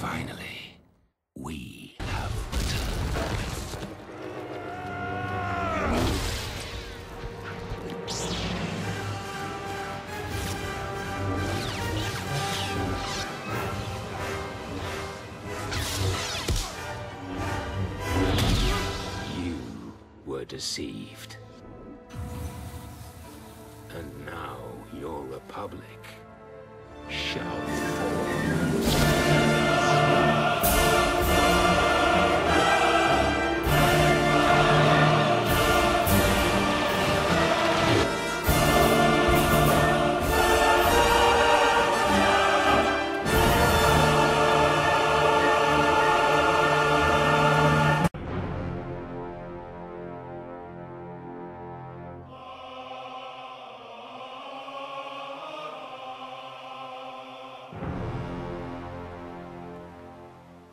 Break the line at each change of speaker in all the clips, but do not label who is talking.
Finally, we have returned. You were deceived.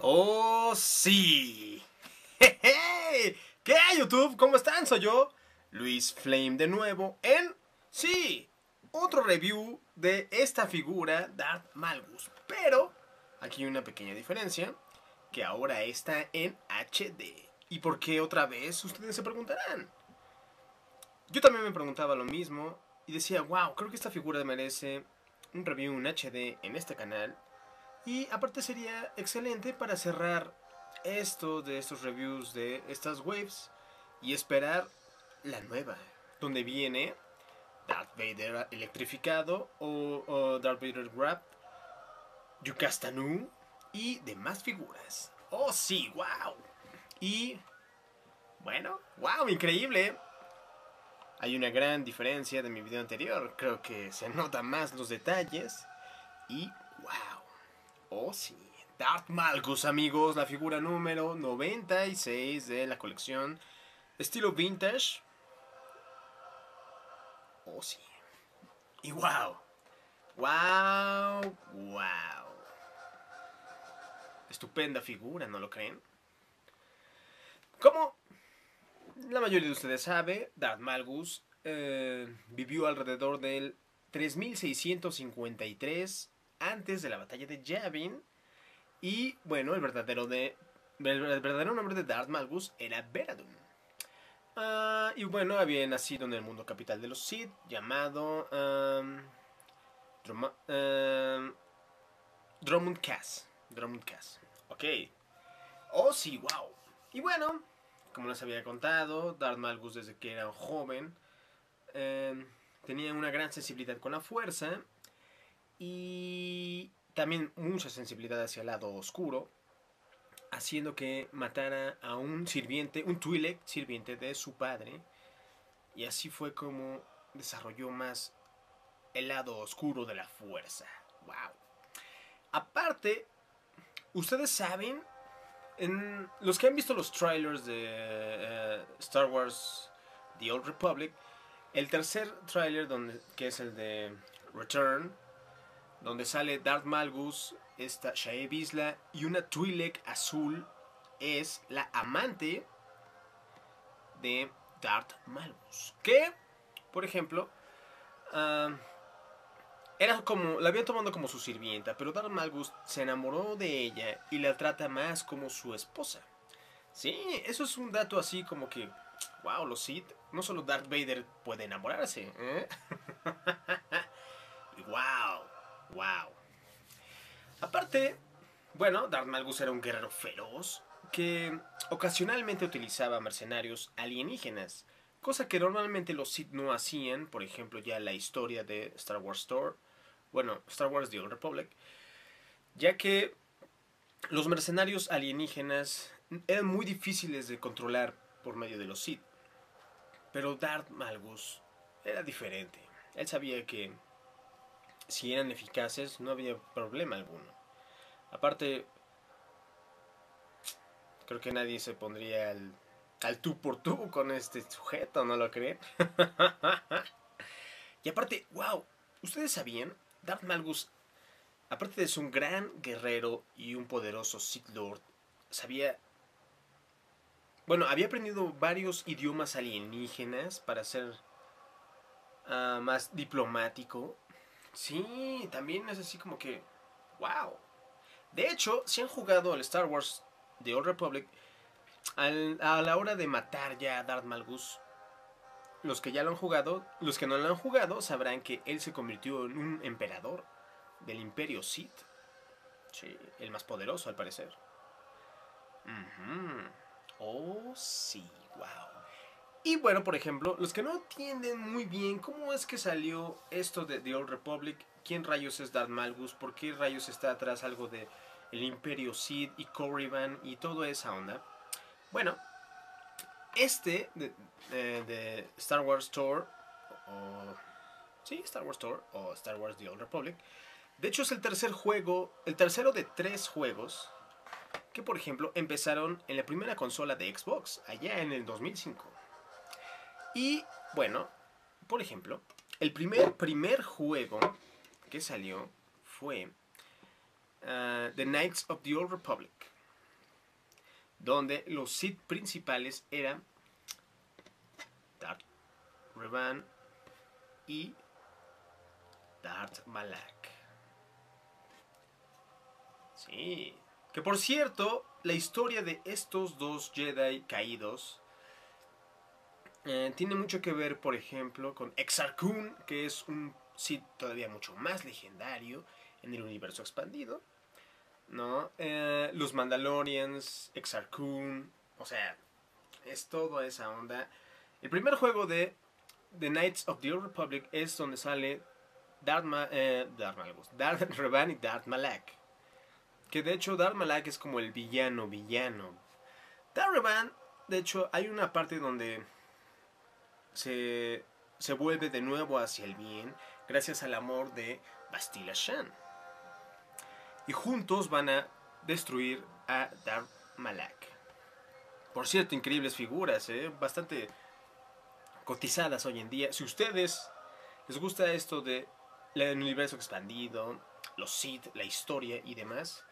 ¡Oh, sí! ¡Jeje! ¿Qué hay, YouTube? ¿Cómo están? Soy yo, Luis Flame, de nuevo en... ¡Sí! Otro review de esta figura, Darth Malgus. Pero, aquí hay una pequeña diferencia, que ahora está en HD. ¿Y por qué otra vez? Ustedes se preguntarán. Yo también me preguntaba lo mismo y decía, wow, creo que esta figura merece un review en HD en este canal. Y aparte sería excelente para cerrar esto de estos reviews de estas waves y esperar la nueva, donde viene Darth Vader electrificado o, o Darth Vader Grab, Yukastanu y demás figuras. Oh sí, wow. Y bueno, wow, increíble. Hay una gran diferencia de mi video anterior. Creo que se notan más los detalles. Y. Oh sí. Darth Malgus, amigos. La figura número 96 de la colección. Estilo vintage. Oh sí. Y wow. Wow. Wow. Estupenda figura, ¿no lo creen? Como la mayoría de ustedes sabe, Darth Malgus eh, vivió alrededor del 3653 antes de la batalla de Yavin. Y bueno, el verdadero, de, el verdadero nombre de Darth Malgus era Beradun. Ah, y bueno, había nacido en el mundo capital de los Sith, llamado um, Drummond Cass. Drummond Cass. Ok. Oh, sí, wow. Y bueno, como les había contado, Darth Malgus desde que era joven eh, tenía una gran sensibilidad con la fuerza y también mucha sensibilidad hacia el lado oscuro, haciendo que matara a un sirviente, un Twi'lek sirviente de su padre, y así fue como desarrolló más el lado oscuro de la fuerza. Wow. Aparte, ustedes saben en los que han visto los trailers de eh, Star Wars The Old Republic, el tercer trailer donde, que es el de Return, donde sale Darth Malgus, esta Shae Isla y una Twi'lek azul es la amante de Darth Malgus. Que, por ejemplo, ah, era como, la había tomado como su sirvienta, pero Darth Malgus se enamoró de ella y la trata más como su esposa. Sí, eso es un dato así como que, wow, los Sith, no solo Darth Vader puede enamorarse, ¿eh? wow, wow. Aparte, bueno, Darth Malgus era un guerrero feroz que ocasionalmente utilizaba mercenarios alienígenas, cosa que normalmente los Sith no hacían, por ejemplo, ya la historia de Star Wars Store, bueno, Star Wars The Old Republic, ya que los mercenarios alienígenas eran muy difíciles de controlar por medio de los Sith. Pero Darth Malgus era diferente. Él sabía que si eran eficaces no había problema alguno. Aparte, creo que nadie se pondría al, al tú por tú con este sujeto, ¿no lo creen? y aparte, wow, ¿ustedes sabían? Darth Malgus, aparte de ser un gran guerrero y un poderoso Sith Lord, sabía... Bueno, había aprendido varios idiomas alienígenas para ser ah, más diplomático. Sí, también es así como que... ¡Wow! De hecho, si han jugado al Star Wars The Old Republic, a la hora de matar ya a Darth Malgus, los que ya lo han jugado, los que no lo han jugado, sabrán que él se convirtió en un emperador del Imperio Sith. Sí, el más poderoso al parecer. Oh, sí, wow. Y bueno, por ejemplo, los que no entienden muy bien cómo es que salió esto de The Old Republic, quién rayos es Darth Malgus, por qué rayos está atrás algo de el Imperio Sith y Corriban y toda esa onda. Bueno, este de, de Star Wars Tour, o sí, Star Wars Tour o Star Wars The Old Republic, de hecho es el tercer juego, el tercero de tres juegos que por ejemplo empezaron en la primera consola de Xbox, allá en el 2005. Y bueno, por ejemplo, el primer, primer juego que salió fue ah, The Knights of the Old Republic, donde los Sith principales eran Darth Revan y Darth Malak. Sí. Que por cierto, la historia de estos dos Jedi caídos eh, tiene mucho que ver, por ejemplo, con Exar Kun, que es un Sith todavía mucho más legendario en el universo expandido. ¿No? Eh, los Mandalorians, Exar Kun, o sea, es toda esa onda. El primer juego de The Knights of the Old Republic es donde sale Darth, Ma- eh, Darth Malgus, Darth Revan y Darth Malak. Que de hecho Darth Malak es como el villano, villano. Darth Revan, de hecho, hay una parte donde se, se vuelve de nuevo hacia el bien gracias al amor de Bastila Shan. Y juntos van a destruir a Darth Malak. Por cierto, increíbles figuras, ¿eh? bastante cotizadas hoy en día. Si ustedes les gusta esto de el universo expandido, los Sith, la historia y demás,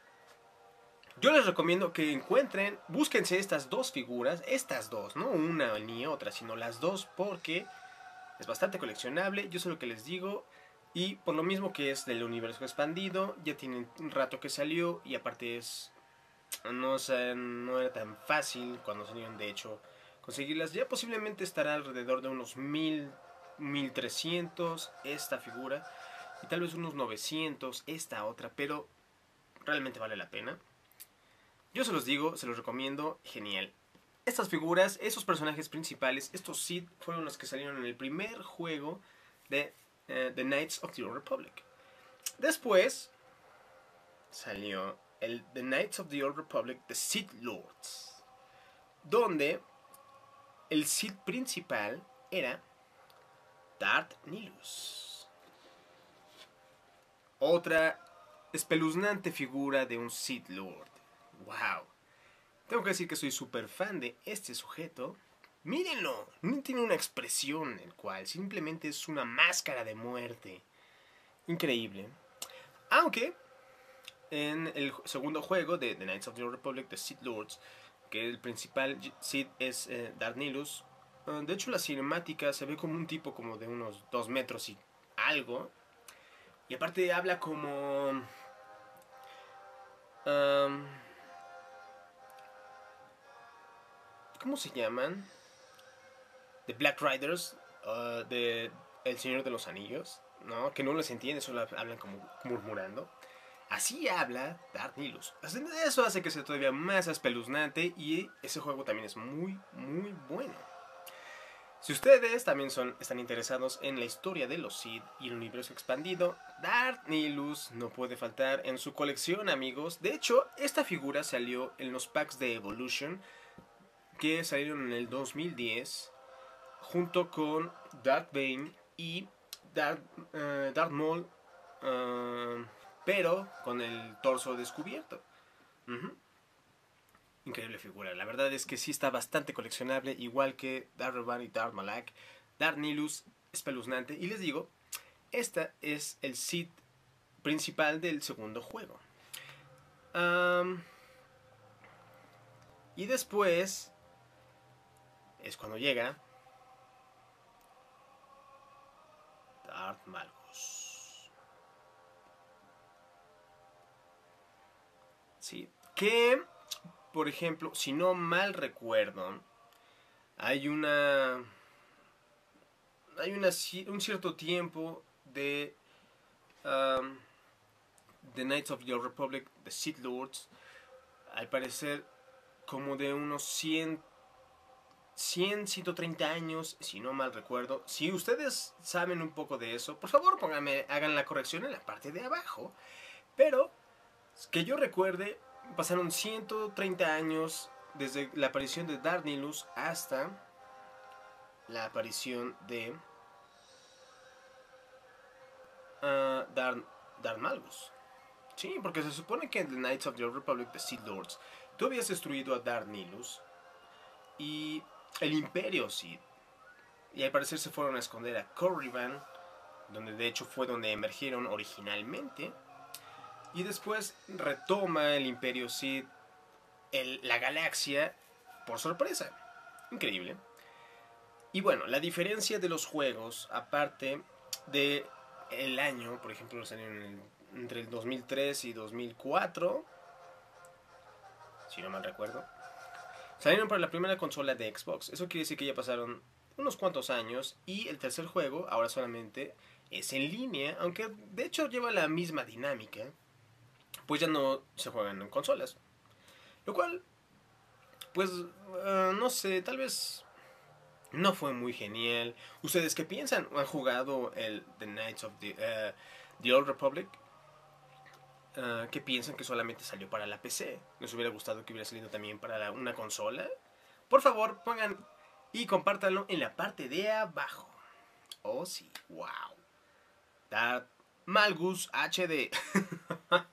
yo les recomiendo que encuentren, búsquense estas dos figuras, estas dos, no una ni otra, sino las dos porque es bastante coleccionable, yo sé lo que les digo, y por lo mismo que es del universo expandido, ya tiene un rato que salió y aparte es no, sé, no era tan fácil cuando salieron de hecho conseguirlas, ya posiblemente estará alrededor de unos mil, 1300 esta figura y tal vez unos 900 esta otra, pero realmente vale la pena. Yo se los digo, se los recomiendo, genial. Estas figuras, esos personajes principales, estos Sith fueron los que salieron en el primer juego de eh, The Knights of the Old Republic. Después salió el The Knights of the Old Republic, The Sith Lords, donde el Sith principal era Darth Nihilus. Otra espeluznante figura de un Sith Lord. ¡Wow! Tengo que decir que soy súper fan de este sujeto. Mírenlo, no tiene una expresión el cual simplemente es una máscara de muerte. Increíble. Aunque en el segundo juego de The Knights of the Republic, The Sith Lords, que el principal Sith es eh, Darth Nihilus, eh, de hecho la cinemática se ve como un tipo como de unos dos metros y algo. Y aparte habla como... ¿Cómo se llaman? The Black Riders, uh, de El Señor de los Anillos, ¿no? Que no les entiende, solo hablan como murmurando. Así habla Darth Nihilus. Así- Eso hace que sea todavía más espeluznante y ese juego también es muy, muy bueno. Si ustedes también son, están interesados en la historia de los Sith y el universo expandido, Darth Nihilus no puede faltar en su colección, amigos. De hecho, esta figura salió en los packs de Evolution que salieron en el 2010 junto con Darth Bane y Darth, Darth Maul, eh, pero con el torso descubierto. Increíble figura. La verdad es que sí está bastante coleccionable, igual que Darth Revan y Darth Malak. Darth Nihilus, espeluznante. Y les digo, esta es el Sith principal del segundo juego. Y después es cuando llega Darth Malgus. Sí. Que, por ejemplo, si no mal recuerdo, hay una. Hay una, un cierto tiempo de. The Knights of the Republic, The Sith Lords, al parecer como de unos 100, 100, 130 años, si no mal recuerdo. Si ustedes saben un poco de eso, por favor pónganme, hagan la corrección en la parte de abajo. Pero, que yo recuerde, pasaron 130 años desde la aparición de Darth Nihilus hasta la aparición de Darth Malgus. Sí, porque se supone que en The Knights of the Old Republic, The Sith Lords, tú habías destruido a Darth Nihilus y el Imperio Sith. Y al parecer se fueron a esconder a Corriban, donde de hecho fue donde emergieron originalmente. Y después retoma el Imperio Sith la galaxia por sorpresa. Increíble. Y bueno, la diferencia de los juegos, aparte de el año, por ejemplo, salieron entre el 2003 y 2004, si no mal recuerdo, salieron para la primera consola de Xbox. Eso quiere decir que ya pasaron unos cuantos años y el tercer juego ahora solamente es en línea, aunque de hecho lleva la misma dinámica, pues ya no se juegan en consolas. Lo cual, pues, eh, no sé, tal vez no fue muy genial. ¿Ustedes qué piensan? ¿Han jugado el The Knights of the, eh, the Old Republic? Ah, ¿Qué piensan que solamente salió para la PC? ¿Les hubiera gustado que hubiera salido también para una consola? Por favor, pongan y compártanlo en la parte de abajo. Oh, sí, wow. Darth Malgus HD.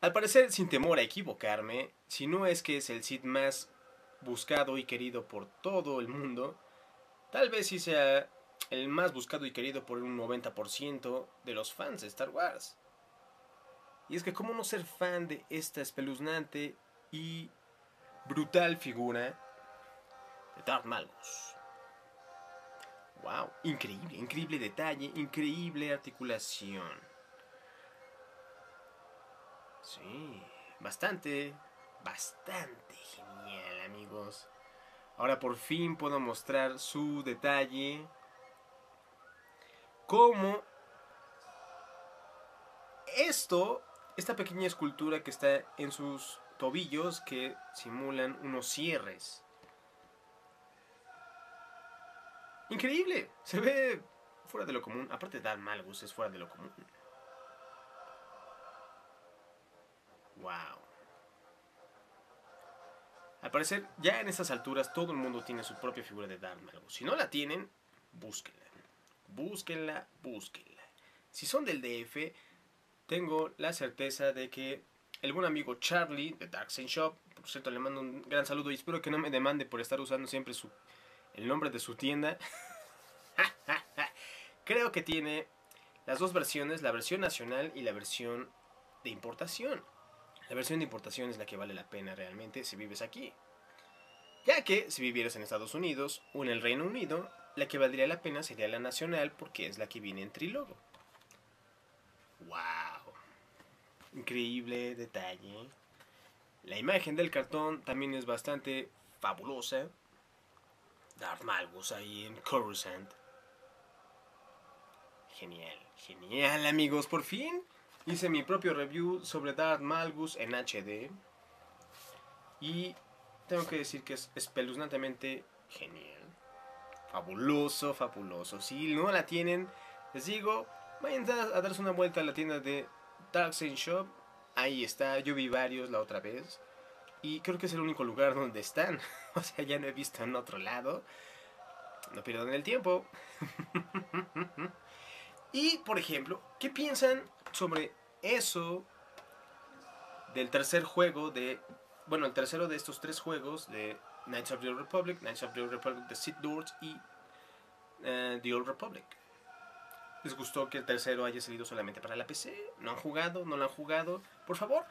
Al parecer, sin temor a equivocarme, si no es que es el Sith más buscado y querido por todo el mundo, tal vez sí sea el más buscado y querido por un 90% de los fans de Star Wars. Y es que cómo no ser fan de esta espeluznante y brutal figura de Darth Malgus. Wow, increíble, increíble detalle, increíble articulación. Sí, bastante, bastante genial, amigos. Ahora por fin puedo mostrar su detalle. Cómo esto, esta pequeña escultura que está en sus tobillos que simulan unos cierres. Increíble, se ve fuera de lo común. Aparte Darth Malgus es fuera de lo común. Wow. Al parecer, ya en estas alturas todo el mundo tiene su propia figura de Darth Malgus. Si no la tienen, búsquenla. Búsquenla, búsquenla. Si son del DF, tengo la certeza de que el buen amigo Charlie de Dark Shop, por cierto, le mando un gran saludo y espero que no me demande por estar usando siempre su, el nombre de su tienda. Creo que tiene las dos versiones, la versión nacional y la versión de importación. La versión de importación es la que vale la pena realmente si vives aquí. Ya que si vivieras en Estados Unidos o en el Reino Unido, la que valdría la pena sería la nacional porque es la que viene en trilogo. ¡Wow! Increíble detalle. La imagen del cartón también es bastante fabulosa. Darth Malgus ahí en Coruscant. Genial, genial amigos, por fin hice mi propio review sobre Darth Malgus en HD. Y tengo que decir que es espeluznantemente genial. Fabuloso, fabuloso. Si no la tienen, les digo, vayan a darse una vuelta a la tienda de Dark Saint Shop. Ahí está, yo vi varios la otra vez. Y creo que es el único lugar donde están. O sea, ya no he visto en otro lado. No pierdan el tiempo. y, por ejemplo, ¿qué piensan sobre eso del tercer juego de... Bueno, el tercero de estos tres juegos de Knights of the Old Republic, Knights of the Old Republic, The Sith Lords y eh, The Old Republic. ¿Les gustó que el tercero haya salido solamente para la PC? ¿No han jugado? ¿No lo han jugado? Por favor,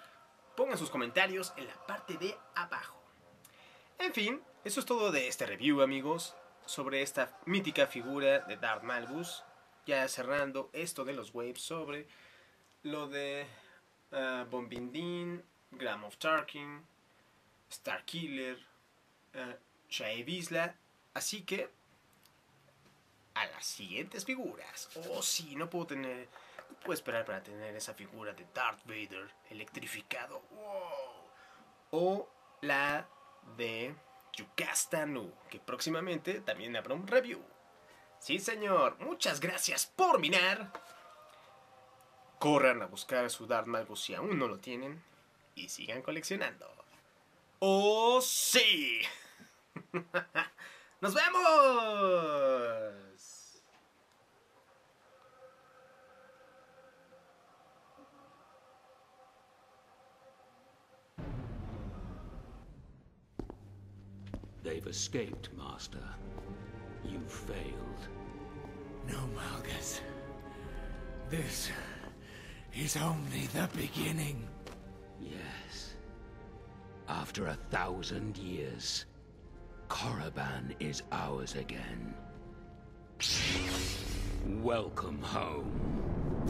pongan sus comentarios en la parte de abajo. En fin, eso es todo de este review, amigos, sobre esta mítica figura de Darth Malgus. Ya cerrando esto de los waves sobre lo de uh, Bombindin, Gram of Tarkin, Starkiller, uh, Shae Isla. Así que a las siguientes figuras. Oh, sí, no puedo tener. No puedo esperar para tener esa figura de Darth Vader electrificado. Wow. O la de Yukastanu, que próximamente también habrá un review. Sí, señor. Muchas gracias por mirar. Corran a buscar su Darth Maul si aún no lo tienen. Y sigan coleccionando. ¡Oh, sí! ¡Nos vemos!
They've escaped, Master. You failed.
No, Malgus. This is only the beginning.
Yes. After a thousand years, Korriban is ours again. Welcome home.